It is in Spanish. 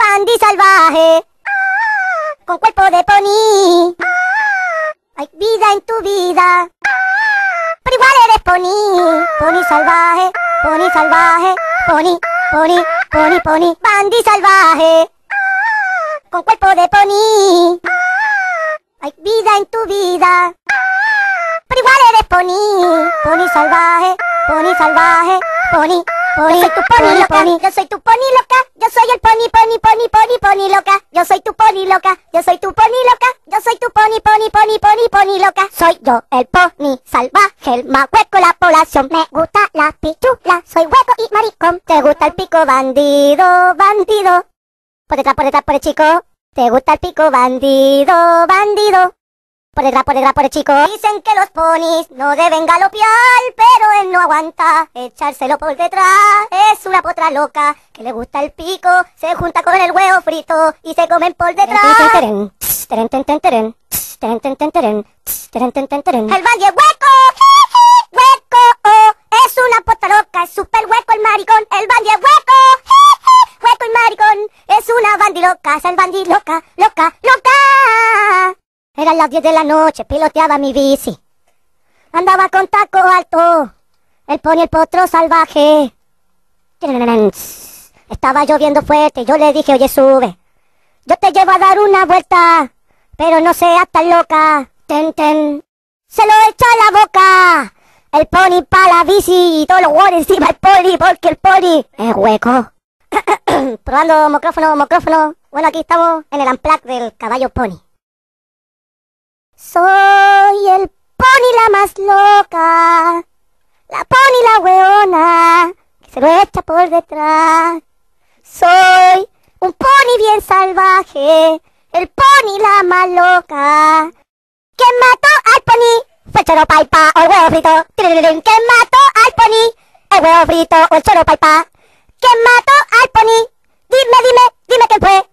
Bandy salvaje, Ah, con cuerpo de pony. Ah, Hay vida en tu vida, Ah, pero igual eres pony. Pony salvaje, pony salvaje, pony, pony, pony, pony. Bandy salvaje, con cuerpo de pony. Hay vida en tu vida, pero igual eres pony. Pony salvaje, pony salvaje, pony. Pony, yo soy tu pony loca, yo soy tu pony loca, yo soy el pony, pony, pony, pony, pony loca, yo soy tu pony loca, yo soy tu pony loca, yo soy tu pony, pony, pony, pony, pony loca, soy yo el pony salvaje, el más hueco de la población, me gusta la pichula, soy hueco y maricón, te gusta el pico bandido, bandido, por detrás, por detrás, por el chico, te gusta el pico bandido, bandido. Por detrás, por detrás, por el chico. Dicen que los ponis no deben galopear, pero él no aguanta echárselo por detrás. Es una potra loca que le gusta el pico, se junta con el huevo frito y se comen por detrás. El valle hueco, hueco, oh, es una potra loca, es súper hueco el maricón. El valle hueco, hueco y maricón, es una bandi loca, es el bandi loca, loca, loca. Eran las 10 de la noche, piloteaba mi bici. Andaba con taco alto, el pony el potro salvaje. Estaba lloviendo fuerte, yo le dije, oye, sube. Yo te llevo a dar una vuelta, pero no seas tan loca. Ten, ten. Se lo echó a la boca. El pony pa' la bici y todo lo encima el pony, porque el pony es hueco. Probando micrófono, micrófono. Bueno, aquí estamos en el amplac del caballo pony. Soy el pony la más loca, la pony la weona, que se lo echa por detrás. Soy un pony bien salvaje, el pony la más loca. ¿Quién mató al pony? Fue el choro paipa o el huevo frito. ¿Quién mató al pony? El huevo frito o el choro paipa. ¿Quién mató al pony? Dime, dime,